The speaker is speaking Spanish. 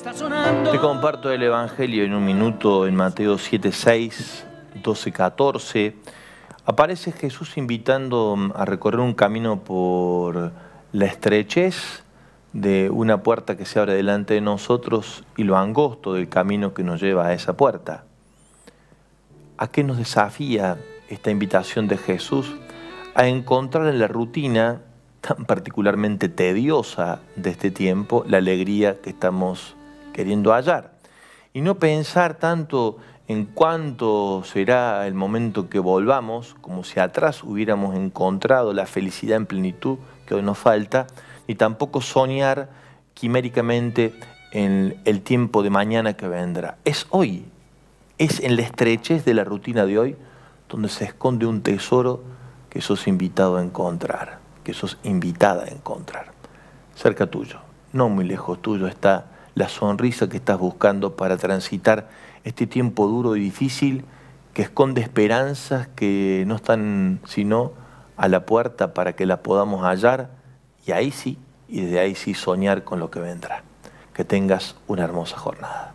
Te comparto el Evangelio en un minuto en Mateo 7, 6, 12, 14. Aparece Jesús invitando a recorrer un camino por la estrechez de una puerta que se abre delante de nosotros y lo angosto del camino que nos lleva a esa puerta. ¿A qué nos desafía esta invitación de Jesús? A encontrar en la rutina tan particularmente tediosa de este tiempo la alegría que estamos queriendo hallar. Y no pensar tanto en cuánto será el momento que volvamos, como si atrás hubiéramos encontrado la felicidad en plenitud que hoy nos falta, ni tampoco soñar quiméricamente en el tiempo de mañana que vendrá. Es hoy, es en la estrechez de la rutina de hoy donde se esconde un tesoro que sos invitado a encontrar, que sos invitada a encontrar. Cerca tuyo, no muy lejos tuyo está la sonrisa que estás buscando para transitar este tiempo duro y difícil que esconde esperanzas que no están sino a la puerta para que la podamos hallar y ahí sí, y desde ahí sí soñar con lo que vendrá. Que tengas una hermosa jornada.